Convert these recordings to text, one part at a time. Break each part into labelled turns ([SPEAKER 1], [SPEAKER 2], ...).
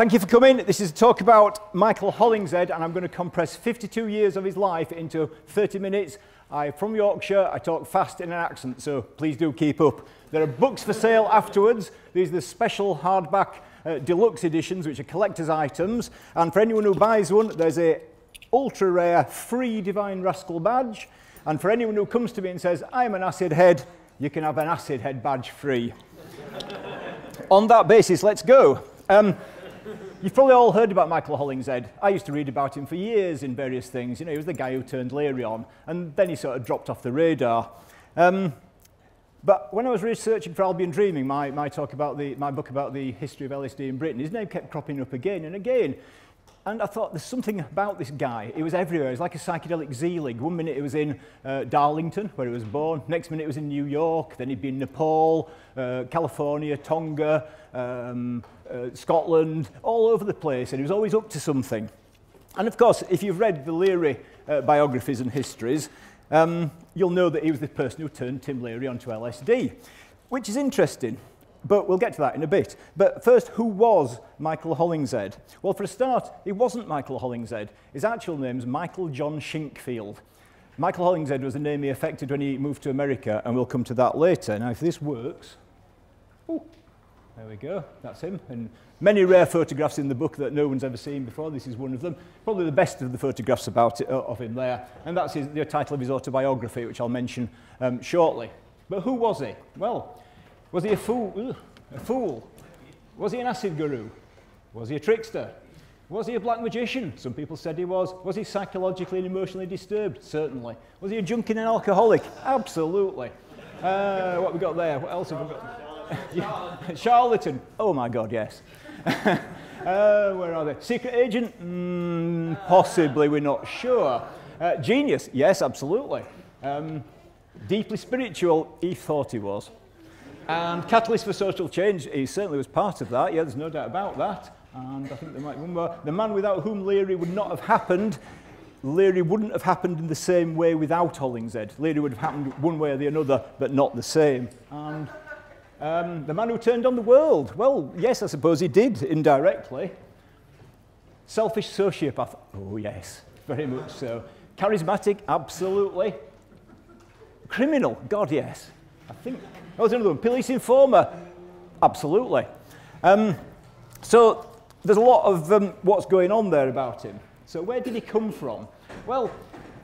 [SPEAKER 1] thank you for coming. This is a talk about Michael Hollingshead, and I'm going to compress 52 years of his life into 30 minutes. I'm from Yorkshire. I talk fast in an accent, so please do keep up. There are books for sale afterwards. These are the special hardback uh, deluxe editions, which are collector's items. And for anyone who buys one, there's a ultra rare free Divine Rascal badge. And for anyone who comes to me and says, I'm an acid head, you can have an acid head badge free. On that basis, let's go. Um, You've probably all heard about Michael Hollingshead. I used to read about him for years in various things. You know, he was the guy who turned Leary on, and then he sort of dropped off the radar. Um, but when I was researching for Albion Dreaming, my, my talk about the, my book about the history of LSD in Britain, his name kept cropping up again and again. And I thought, there's something about this guy. He was everywhere. He was like a psychedelic Zelig. One minute he was in uh, Darlington, where he was born. Next minute he was in New York. Then he'd be in Nepal, uh, California, Tonga, um, uh, Scotland, all over the place. And he was always up to something. And of course, if you've read the Leary uh, biographies and histories, um, you'll know that he was the person who turned Tim Leary onto LSD, which is interesting But we'll get to that in a bit. But first, who was Michael Hollingshead? Well, for a start, he wasn't Michael Hollingshead. His actual name's Michael John Shinkfield. Michael Hollingshead was the name he affected when he moved to America, and we'll come to that later. Now, if this works... Ooh, there we go. That's him. And many rare photographs in the book that no one's ever seen before. This is one of them. Probably the best of the photographs about it, uh, of him there. And that's his, the title of his autobiography, which I'll mention um, shortly. But who was he? Well, Was he a fool? Ugh, a fool? Was he an acid guru? Was he a trickster? Was he a black magician? Some people said he was. Was he psychologically and emotionally disturbed? Certainly. Was he a junkie and an alcoholic? Absolutely. Uh, what have we got there? What else have we got? Charlatan. Oh my God, yes. uh, where are they? Secret agent? Mm, possibly, we're not sure. Uh, genius? Yes, absolutely. Um, deeply spiritual? He thought he was. And Catalyst for Social Change, he certainly was part of that. Yeah, there's no doubt about that. And I think there might be one more. The man without whom Leary would not have happened, Leary wouldn't have happened in the same way without Hollingshead. Leary would have happened one way or the other, but not the same. And um, the man who turned on the world, well, yes, I suppose he did indirectly. Selfish sociopath, oh yes, very much so. Charismatic, absolutely. Criminal, God, yes. I think Oh, there's another one. Police informer. Absolutely. Um, so there's a lot of um, what's going on there about him. So where did he come from? Well,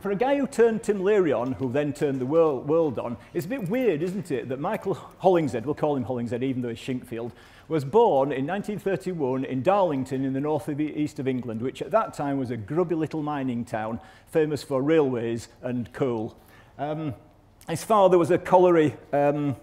[SPEAKER 1] for a guy who turned Tim Leary on, who then turned the world, world on, it's a bit weird, isn't it, that Michael Hollingshead, we'll call him Hollingshead even though he's Shinkfield, was born in 1931 in Darlington in the north of the east of England, which at that time was a grubby little mining town, famous for railways and coal. Um, his father was a colliery um,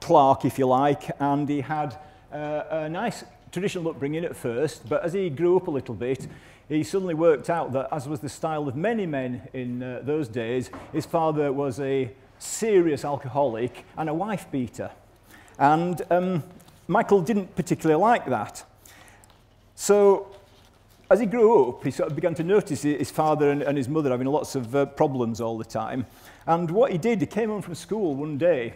[SPEAKER 1] clerk, if you like, and he had uh, a nice traditional upbringing at first, but as he grew up a little bit, he suddenly worked out that, as was the style of many men in uh, those days, his father was a serious alcoholic and a wife beater. And um, Michael didn't particularly like that. So as he grew up, he sort of began to notice his father and, and his mother having lots of uh, problems all the time. And what he did, he came home from school one day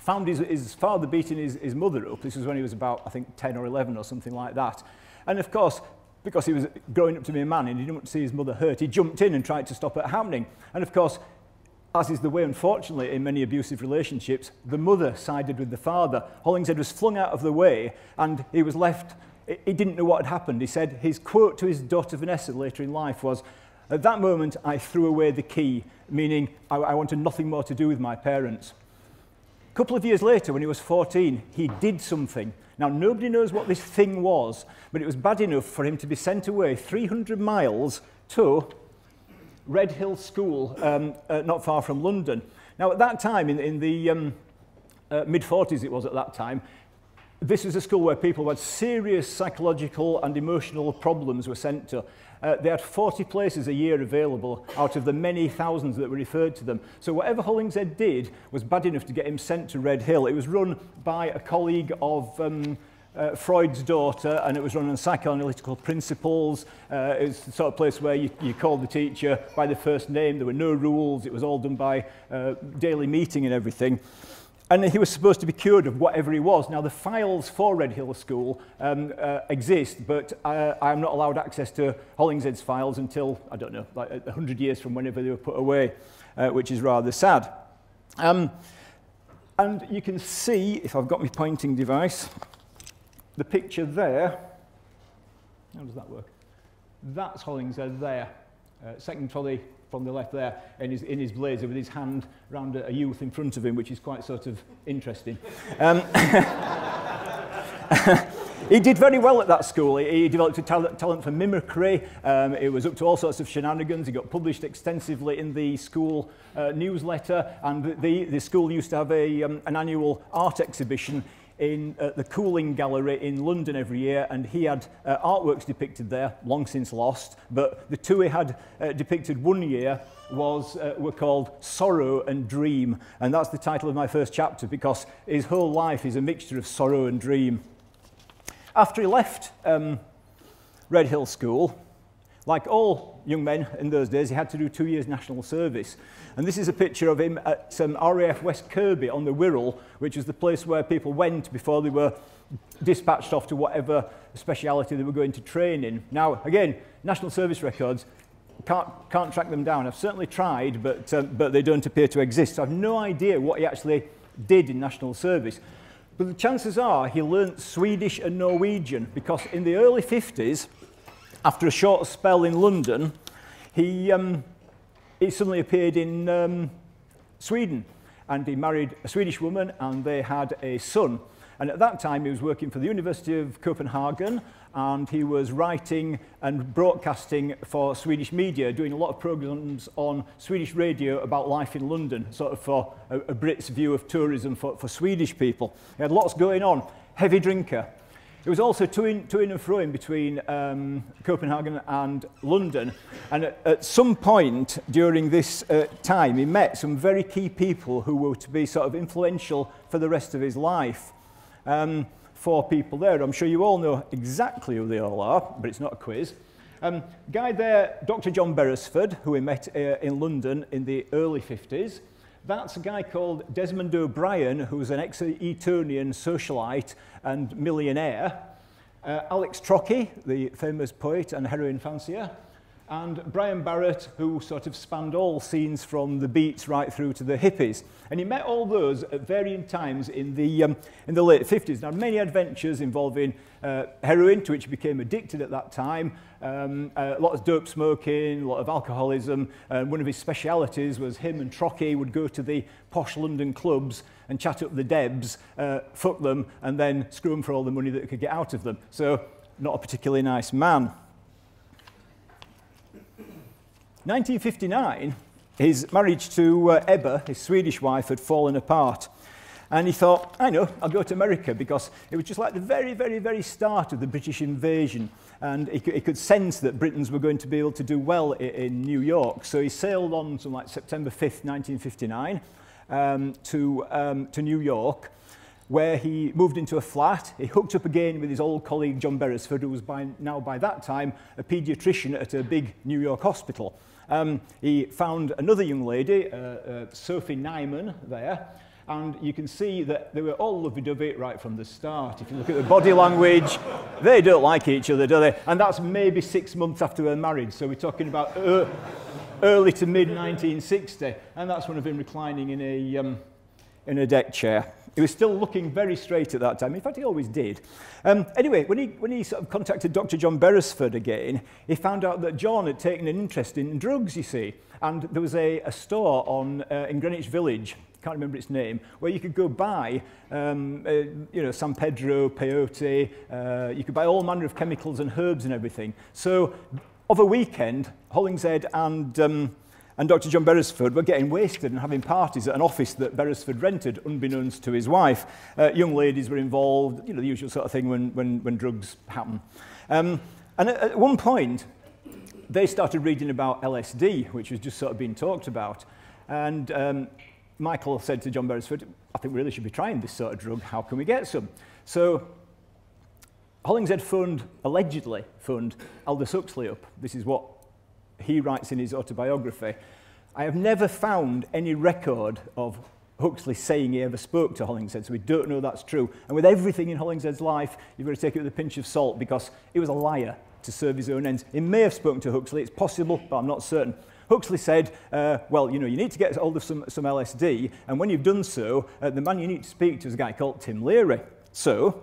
[SPEAKER 1] found his, his father beating his, his mother up. This was when he was about, I think, 10 or 11 or something like that. And of course, because he was growing up to be a man and he didn't want to see his mother hurt, he jumped in and tried to stop it happening. And of course, as is the way, unfortunately, in many abusive relationships, the mother sided with the father. Hollingshead was flung out of the way and he was left, he didn't know what had happened. He said his quote to his daughter Vanessa later in life was, at that moment, I threw away the key, meaning I, I wanted nothing more to do with my parents. A couple of years later, when he was 14, he did something. Now, nobody knows what this thing was, but it was bad enough for him to be sent away 300 miles to Red Hill School, um, uh, not far from London. Now, at that time, in, in the um, uh, mid-40s it was at that time, this was a school where people who had serious psychological and emotional problems were sent to. Uh, they had 40 places a year available out of the many thousands that were referred to them. So whatever Hollingshead did was bad enough to get him sent to Red Hill. It was run by a colleague of um, uh, Freud's daughter, and it was run on psychoanalytical principles. Uh, it's the sort of place where you, you called the teacher by the first name. There were no rules. It was all done by uh, daily meeting and everything. And he was supposed to be cured of whatever he was. Now, the files for Redhill School um, uh, exist, but uh, I'm not allowed access to Hollingshead's files until, I don't know, like 100 years from whenever they were put away, uh, which is rather sad. Um, and you can see, if I've got my pointing device, the picture there. How does that work? That's Hollingshead there. Uh, second trolley from the left there in his, in his blazer with his hand round a, a youth in front of him, which is quite sort of interesting. Um, he did very well at that school. He, he developed a tal talent for mimicry. Um, it was up to all sorts of shenanigans. He got published extensively in the school uh, newsletter, and the, the school used to have a, um, an annual art exhibition in uh, the Cooling Gallery in London every year, and he had uh, artworks depicted there, long since lost, but the two he had uh, depicted one year was, uh, were called Sorrow and Dream, and that's the title of my first chapter because his whole life is a mixture of sorrow and dream. After he left um, Redhill School, like all young men in those days, he had to do two years national service. And this is a picture of him at some RAF West Kirby on the Wirral, which was the place where people went before they were dispatched off to whatever speciality they were going to train in. Now, again, national service records, can't, can't track them down. I've certainly tried, but, um, but they don't appear to exist. So I've no idea what he actually did in national service. But the chances are he learnt Swedish and Norwegian because in the early 50s, after a short spell in London, he, um, he suddenly appeared in um, Sweden and he married a Swedish woman and they had a son. And at that time, he was working for the University of Copenhagen and he was writing and broadcasting for Swedish media, doing a lot of programs on Swedish radio about life in London, sort of for a, a Brit's view of tourism for, for Swedish people. He had lots going on. Heavy drinker. It was also to in, to in and fro in between um, Copenhagen and London. And at, at some point during this uh, time, he met some very key people who were to be sort of influential for the rest of his life. Um, four people there. I'm sure you all know exactly who they all are, but it's not a quiz. Um, guy there, Dr. John Beresford, who we met uh, in London in the early 50s. That's a guy called Desmond O'Brien, who's an ex-Etonian socialite and millionaire. Uh, Alex Trocchi, the famous poet and heroin fancier. and Brian Barrett, who sort of spanned all scenes from the Beats right through to the hippies. And he met all those at varying times in the, um, in the late 50s. Now, many adventures involving uh, heroin, to which he became addicted at that time, um, uh, a lot of dope smoking, a lot of alcoholism. Uh, one of his specialities was him and Trocky would go to the posh London clubs and chat up the Debs, uh, fuck them, and then screw them for all the money that could get out of them. So, not a particularly nice man. 1959, his marriage to uh, Ebba, his Swedish wife, had fallen apart. And he thought, I know, I'll go to America because it was just like the very, very, very start of the British invasion. And he could, he could sense that Britons were going to be able to do well in, in New York. So he sailed on to like September 5th, 1959, um, to, um, to New York where he moved into a flat. He hooked up again with his old colleague John Beresford, who was by, now by that time a paediatrician at a big New York hospital. Um, he found another young lady, uh, uh, Sophie Nyman, there, and you can see that they were all lovey-dovey right from the start. If you look at the body language, they don't like each other, do they? And that's maybe six months after they're married, so we're talking about uh, early to mid-1960, and that's one of him reclining in a, um, in a deck chair. He was still looking very straight at that time. In fact, he always did. Um, anyway, when he, when he sort of contacted Dr. John Beresford again, he found out that John had taken an interest in drugs, you see. And there was a, a store on, uh, in Greenwich Village, can't remember its name, where you could go buy, um, uh, you know, San Pedro, peyote, uh, you could buy all manner of chemicals and herbs and everything. So, of a weekend, Hollingshead and um, and Dr. John Beresford were getting wasted and having parties at an office that Beresford rented, unbeknownst to his wife. Uh, young ladies were involved, you know, the usual sort of thing when, when, when drugs happen. Um, and at, at one point, they started reading about LSD, which was just sort of being talked about. And um, Michael said to John Beresford, I think we really should be trying this sort of drug. How can we get some? So Hollingshead phoned, allegedly phoned Aldous Huxley up. This is what he writes in his autobiography, I have never found any record of Huxley saying he ever spoke to Hollingshead, so we don't know that's true. And with everything in Hollingshead's life, you've got to take it with a pinch of salt because he was a liar to serve his own ends. He may have spoken to Huxley, it's possible, but I'm not certain. Huxley said, uh, well, you know, you need to get hold of some, some LSD, and when you've done so, uh, the man you need to speak to is a guy called Tim Leary. So,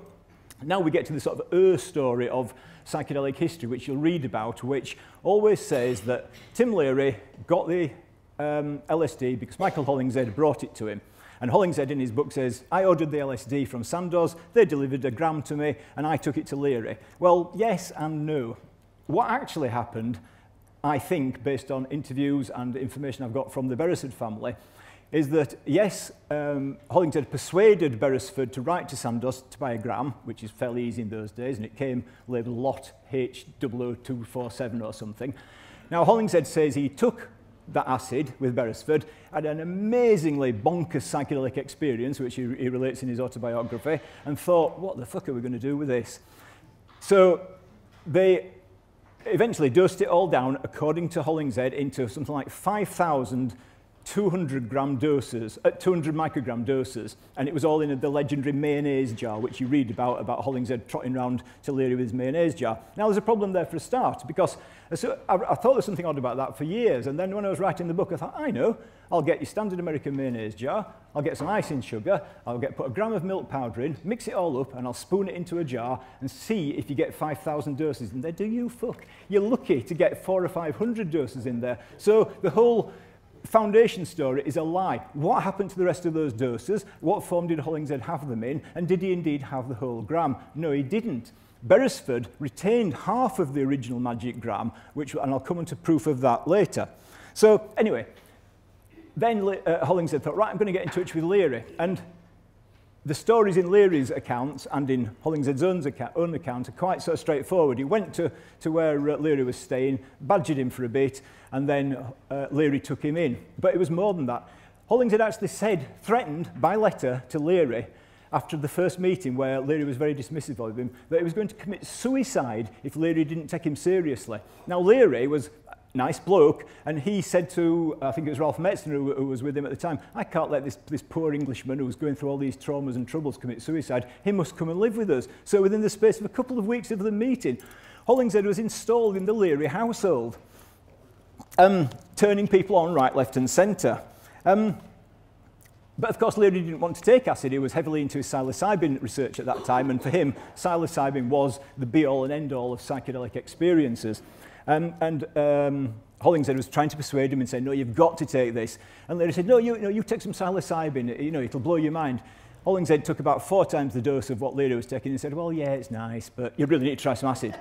[SPEAKER 1] now we get to the sort of er story of psychedelic history, which you'll read about, which always says that Tim Leary got the um, LSD because Michael Hollingshead brought it to him. And Hollingshead in his book says, I ordered the LSD from Sandoz, they delivered a gram to me, and I took it to Leary. Well, yes and no. What actually happened, I think, based on interviews and information I've got from the Beresford family, is that, yes, um, Hollingshead persuaded Beresford to write to Sandoz to buy a gram, which is fairly easy in those days, and it came labelled lot H00247 or something. Now, Hollingshead says he took that acid with Beresford, had an amazingly bonkers psychedelic experience, which he, he relates in his autobiography, and thought, what the fuck are we going to do with this? So they eventually dosed it all down, according to Hollingshead, into something like 5,000 200 gram doses, uh, 200 microgram doses, and it was all in the legendary mayonnaise jar, which you read about, about Hollingshead trotting around to Leary with his mayonnaise jar. Now, there's a problem there for a start, because so I, I thought there was something odd about that for years, and then when I was writing the book, I thought, I know, I'll get your standard American mayonnaise jar, I'll get some icing sugar, I'll get put a gram of milk powder in, mix it all up, and I'll spoon it into a jar and see if you get 5,000 doses in there. Do you fuck? You're lucky to get four or 500 doses in there. So the whole foundation story is a lie. What happened to the rest of those doses? What form did Hollingshead have them in? And did he indeed have the whole gram? No, he didn't. Beresford retained half of the original magic gram, which, and I'll come into proof of that later. So anyway, then uh, Hollingshead thought, right, I'm going to get in touch with Leary. And the stories in Leary's accounts and in Hollingshead's own account, own account are quite sort of straightforward. He went to, to where uh, Leary was staying, badgered him for a bit, and then uh, Leary took him in. But it was more than that. Hollingshead actually said, threatened by letter to Leary after the first meeting where Leary was very dismissive of him, that he was going to commit suicide if Leary didn't take him seriously. Now, Leary was nice bloke, and he said to, I think it was Ralph Metzner who, who was with him at the time, I can't let this, this poor Englishman who's going through all these traumas and troubles commit suicide. He must come and live with us. So within the space of a couple of weeks of the meeting, Hollingshead was installed in the Leary household, um, turning people on right, left and centre. Um, but of course, Leary didn't want to take acid. He was heavily into his psilocybin research at that time, and for him, psilocybin was the be-all and end-all of psychedelic experiences. Um, and um, Hollingshead was trying to persuade him and say, no, you've got to take this. And Larry said, no, you, no, you take some psilocybin, you know, it'll blow your mind. Hollingshead took about four times the dose of what Leary was taking and said, well, yeah, it's nice, but you really need to try some acid.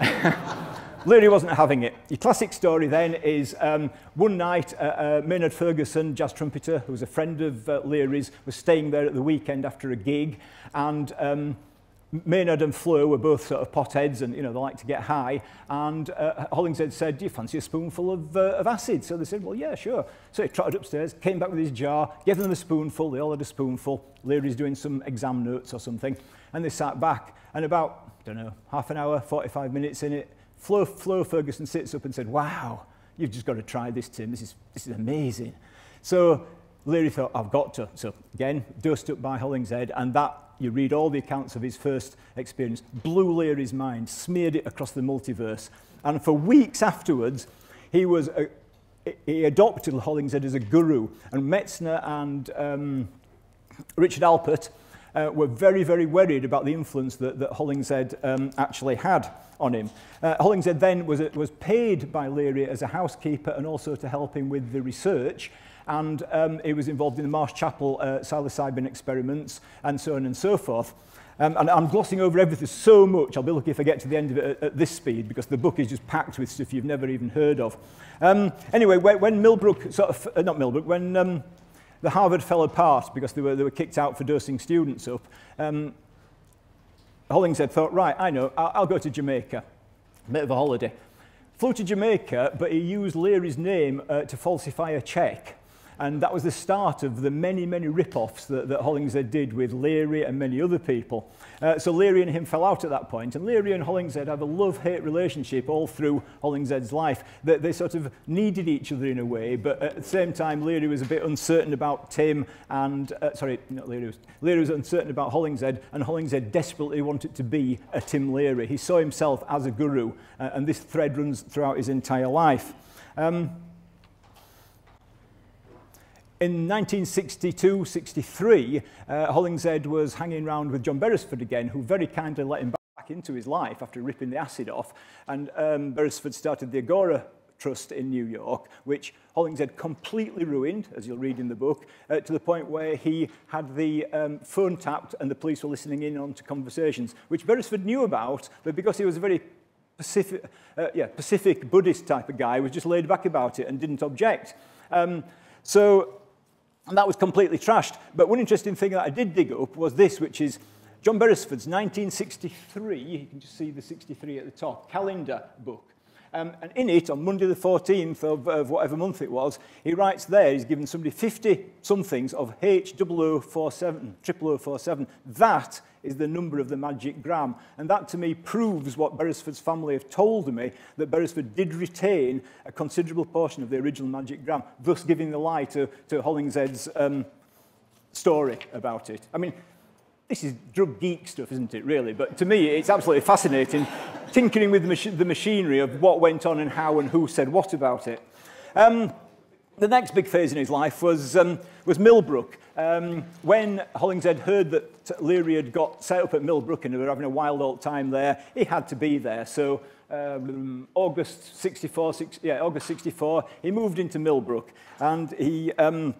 [SPEAKER 1] Leary wasn't having it. The classic story then is um, one night uh, uh, Maynard Ferguson, jazz trumpeter, who was a friend of uh, Leary's, was staying there at the weekend after a gig and um, Maynard and Fleur were both sort of potheads and, you know, they like to get high. And uh, Hollingshead said, do you fancy a spoonful of, uh, of acid? So they said, well, yeah, sure. So he trotted upstairs, came back with his jar, gave them a spoonful. They all had a spoonful. Leary's doing some exam notes or something. And they sat back. And about, I don't know, half an hour, 45 minutes in it, Flo, Flo Ferguson sits up and said, wow, you've just got to try this, Tim. This is, this is amazing. So Leary thought, I've got to. So again, dosed up by Hollingshead, and that you read all the accounts of his first experience, blew Leary's mind, smeared it across the multiverse. And for weeks afterwards, he was a, he adopted Hollingshead as a guru. And Metzner and um, Richard Alpert uh, were very, very worried about the influence that, that Hollingshead um, actually had on him. Uh, Hollingshead then was, was paid by Leary as a housekeeper and also to help him with the research. And um, he was involved in the Marsh Chapel uh, psilocybin experiments and so on and so forth. Um, and I'm glossing over everything so much, I'll be lucky if I get to the end of it at, at this speed, because the book is just packed with stuff you've never even heard of. Um, anyway, when, Millbrook, sort of, uh, not Millbrook, when um, the Harvard fell apart because they were, they were kicked out for dosing students up, um, Hollingshead thought, right, I know, I'll, I'll go to Jamaica, a bit of a holiday. Flew to Jamaica, but he used Leary's name uh, to falsify a cheque And that was the start of the many, many rip-offs that, that Hollingshead did with Leary and many other people. Uh, so Leary and him fell out at that point, and Leary and Hollingshead have a love-hate relationship all through Hollingshead's life. They, they sort of needed each other in a way, but at the same time, Leary was a bit uncertain about Tim and, uh, sorry, not Leary, was, Leary was uncertain about Hollingshead, and Hollingshead desperately wanted to be a Tim Leary. He saw himself as a guru, uh, and this thread runs throughout his entire life. Um, In 1962-63, uh, Hollingshead was hanging around with John Beresford again, who very kindly let him back into his life after ripping the acid off. And um, Beresford started the Agora Trust in New York, which Hollingshead completely ruined, as you'll read in the book, uh, to the point where he had the um, phone tapped and the police were listening in on to conversations, which Beresford knew about, but because he was a very Pacific, uh, yeah, Pacific Buddhist type of guy, was just laid back about it and didn't object. Um, so And that was completely trashed. But one interesting thing that I did dig up was this, which is John Beresford's 1963, you can just see the 63 at the top, calendar book. Um, and in it, on Monday the 14th of, of whatever month it was, he writes there, he's given somebody 50 somethings of H0047, 0047. That is the number of the magic gram. And that to me proves what Beresford's family have told me, that Beresford did retain a considerable portion of the original magic gram, thus giving the lie to, to Hollingshead's um, story about it. I mean, this is drug geek stuff, isn't it, really? But to me, it's absolutely fascinating, tinkering with the, mach the machinery of what went on and how and who said what about it. Um, the next big phase in his life was, um, was Millbrook. Um, when Hollingshead heard that Leary had got set up at Millbrook and they were having a wild old time there, he had to be there. So um, August 64, six, yeah, August 64, he moved into Millbrook and he... Um,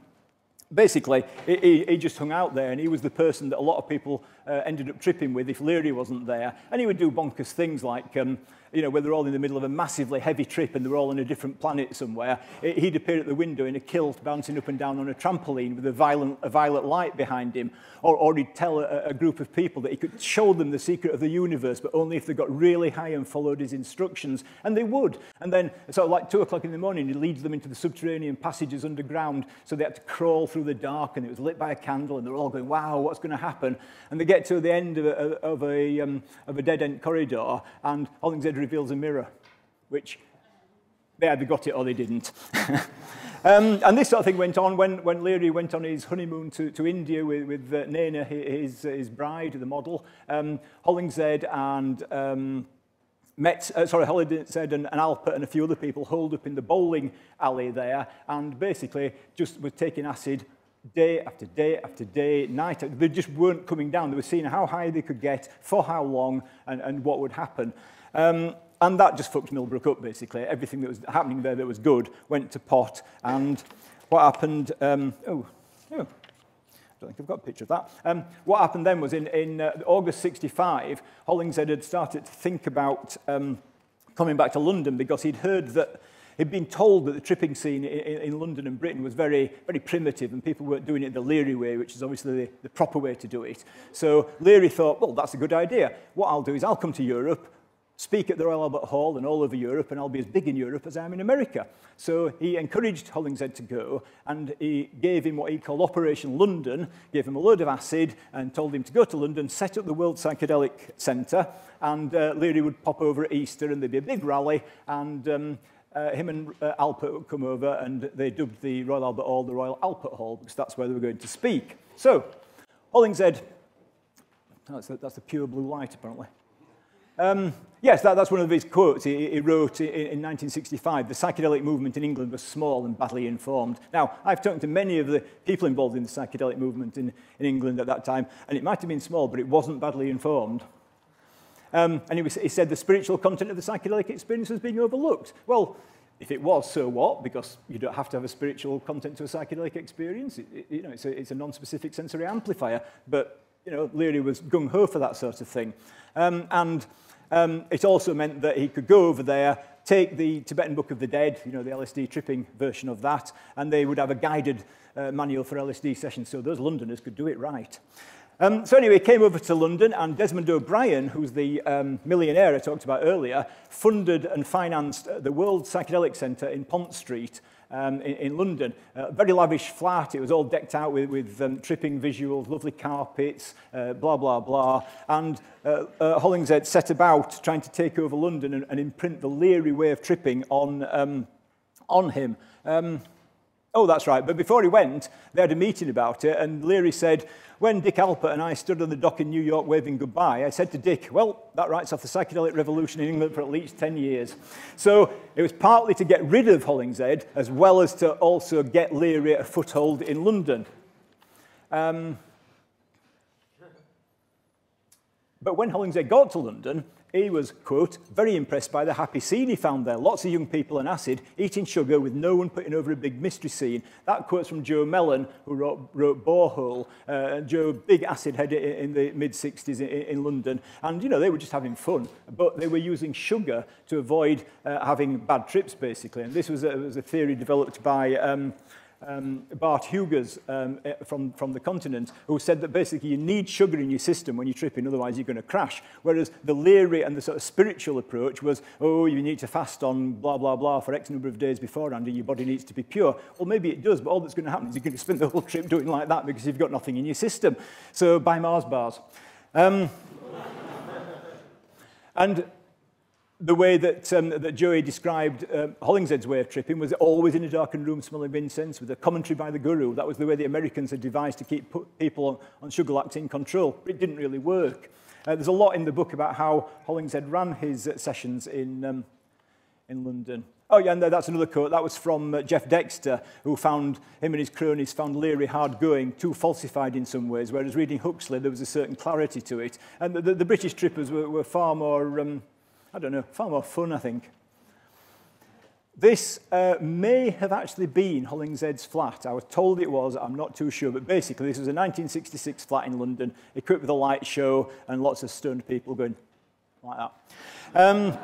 [SPEAKER 1] basically, he, he just hung out there and he was the person that a lot of people uh, ended up tripping with if Leary wasn't there. And he would do bonkers things like, um, you know, where they're all in the middle of a massively heavy trip and they're all on a different planet somewhere, he'd appear at the window in a kilt bouncing up and down on a trampoline with a, violent, a violet light behind him. Or, or he'd tell a, a group of people that he could show them the secret of the universe, but only if they got really high and followed his instructions. And they would. And then, of like two o'clock in the morning, he leads them into the subterranean passages underground. So they had to crawl through the dark and it was lit by a candle and they're all going, wow, what's going to happen? And they get to the end of a, of a, um, of a dead-end corridor and Hollingshead reveals a mirror, which they either got it or they didn't. um, and this sort of thing went on when, when Leary went on his honeymoon to, to India with, with uh, Nena, his, his bride, the model. Um, Hollingshead and um, met, uh, sorry, said and, and Alpert and a few other people holed up in the bowling alley there and basically just were taking acid day after day after day, night. They just weren't coming down. They were seeing how high they could get, for how long, and, and what would happen. Um, and that just fucked Millbrook up, basically. Everything that was happening there that was good went to pot. And what happened... Um, oh, oh, I don't think I've got a picture of that. Um, what happened then was in, in uh, August 65, Hollingshead had started to think about um, coming back to London because he'd heard that he'd been told that the tripping scene in, in London and Britain was very, very primitive and people weren't doing it the Leary way, which is obviously the, the proper way to do it. So Leary thought, well, that's a good idea. What I'll do is I'll come to Europe, speak at the Royal Albert Hall and all over Europe, and I'll be as big in Europe as I am in America. So he encouraged Hollingshead to go, and he gave him what he called Operation London, gave him a load of acid, and told him to go to London, set up the World Psychedelic Centre, and uh, Leary would pop over at Easter, and there'd be a big rally, and um, uh, him and uh, Alpert would come over and they dubbed the Royal Albert Hall the Royal Alpert Hall because that's where they were going to speak. So, Hollingshead, that's that's a pure blue light apparently. Um, yes, that, that's one of his quotes. He, he wrote in, in 1965, the psychedelic movement in England was small and badly informed. Now, I've talked to many of the people involved in the psychedelic movement in, in England at that time, and it might have been small, but it wasn't badly informed. Um, and he, was, he said the spiritual content of the psychedelic experience was being overlooked. Well, if it was, so what? Because you don't have to have a spiritual content to a psychedelic experience. It, it, you know, it's a, it's a non-specific sensory amplifier. But you know, Leary was gung-ho for that sort of thing. Um, and um, it also meant that he could go over there, take the Tibetan Book of the Dead, you know, the LSD tripping version of that, and they would have a guided uh, manual for LSD sessions, so those Londoners could do it right. Um, so anyway, came over to London, and Desmond O'Brien, who's the um, millionaire I talked about earlier, funded and financed the World Psychedelic Centre in Pont Street, um, in, in London. Uh, very lavish flat. It was all decked out with, with um, tripping visuals, lovely carpets, uh, blah, blah, blah. And uh, uh, Hollingshead set about trying to take over London and, and imprint the leery way of tripping on, um, on him. Um, oh, that's right. But before he went, they had a meeting about it, and Leary said, when Dick Alpert and I stood on the dock in New York waving goodbye, I said to Dick, well, that writes off the psychedelic revolution in England for at least 10 years. So it was partly to get rid of Hollingshead, as well as to also get Leary a foothold in London. Um, but when Hollingshead got to London, he was, quote, very impressed by the happy scene he found there. Lots of young people on acid, eating sugar with no one putting over a big mystery scene. That quote's from Joe Mellen, who wrote, wrote Borehole. Uh, Joe, big acid head in the mid-60s in, in London. And, you know, they were just having fun. But they were using sugar to avoid uh, having bad trips, basically. And this was a, was a theory developed by... Um, um, Bart Huges um, eh, from, from the continent, who said that basically you need sugar in your system when you're tripping, otherwise you're going to crash. Whereas the Leary and the sort of spiritual approach was, oh, you need to fast on blah, blah, blah for X number of days beforehand and your body needs to be pure. Well, maybe it does, but all that's going to happen is you're going to spend the whole trip doing like that because you've got nothing in your system. So buy Mars bars. Um, and the way that, um, that Joey described uh, Hollingshead's way of tripping was always in a darkened room smelling incense with a commentary by the guru. That was the way the Americans had devised to keep people on, on sugar lax in control. It didn't really work. Uh, there's a lot in the book about how Hollingshead ran his uh, sessions in, um, in London. Oh, yeah, and that's another quote. That was from uh, Jeff Dexter, who found, him and his cronies found Leary hard going, too falsified in some ways, whereas reading Huxley, there was a certain clarity to it. And the, the, the British trippers were, were far more... Um, I don't know, far more fun, I think. This uh, may have actually been Hollingshead's flat. I was told it was, I'm not too sure, but basically this was a 1966 flat in London, equipped with a light show and lots of stunned people going like that. Um,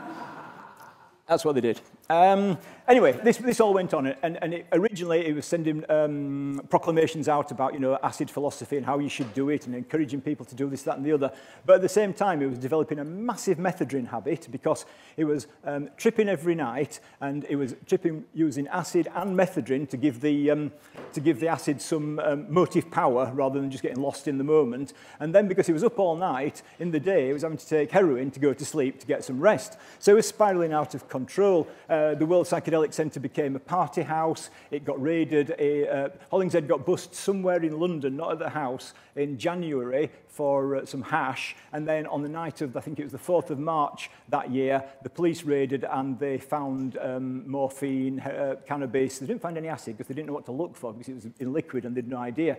[SPEAKER 1] that's what they did. Um, anyway, this, this all went on, and, and it, originally it was sending um, proclamations out about, you know, acid philosophy and how you should do it and encouraging people to do this, that and the other. But at the same time, it was developing a massive methadone habit because it was um, tripping every night and it was tripping using acid and methadone to give the, um, to give the acid some um, motive power rather than just getting lost in the moment. And then because he was up all night, in the day, he was having to take heroin to go to sleep to get some rest. So he was spiraling out of control. The World Psychedelic Centre became a party house. It got raided. A, uh, Hollingshead got bust somewhere in London, not at the house, in January for uh, some hash. And then on the night of, I think it was the 4th of March that year, the police raided and they found um, morphine, uh, cannabis. They didn't find any acid because they didn't know what to look for because it was in liquid and they had no idea.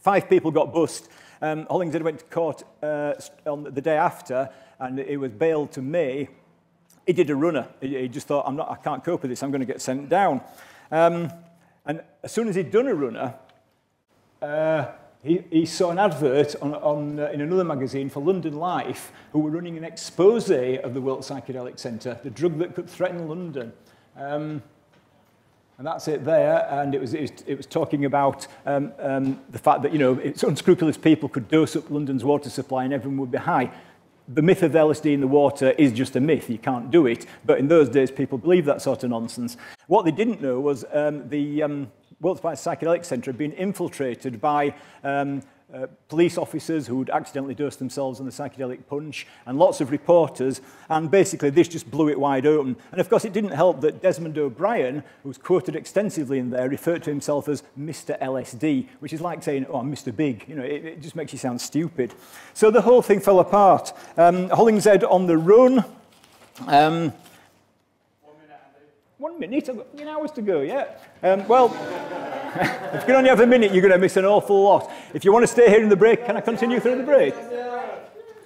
[SPEAKER 1] Five people got bust. Um, Hollingshead went to court uh, on the day after and it was bailed to May he did a runner. He, he just thought, I'm not, I can't cope with this, I'm going to get sent down. Um, and as soon as he'd done a runner, uh, he, he saw an advert on, on, uh, in another magazine for London Life, who were running an expose of the World Psychedelic Centre, the drug that could threaten London. Um, and that's it there. And it was, it was, it was talking about um, um, the fact that, you know, it's unscrupulous people could dose up London's water supply and everyone would be high the myth of LSD in the water is just a myth. You can't do it. But in those days, people believed that sort of nonsense. What they didn't know was um, the um, Psychedelic Centre had been infiltrated by um, uh, police officers who'd accidentally dosed themselves on the psychedelic punch, and lots of reporters, and basically this just blew it wide open. And of course, it didn't help that Desmond O'Brien, who's quoted extensively in there, referred to himself as Mr. LSD, which is like saying, oh, I'm Mr. Big. You know, it, it just makes you sound stupid. So the whole thing fell apart. Um, Hollingshead on the run. Um, one minute, I've got hours to go, yeah. Um, well, if you can only have a minute, you're going to miss an awful lot. If you want to stay here in the break, can I continue through the break?
[SPEAKER 2] Well,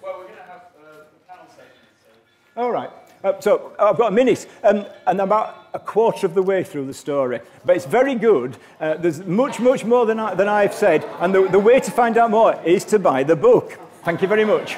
[SPEAKER 2] we're going to have uh, panel So.
[SPEAKER 1] All right. Uh, so I've got a minute, um, and I'm about a quarter of the way through the story. But it's very good. Uh, there's much, much more than, I, than I've said, and the, the way to find out more is to buy the book. Thank you very much.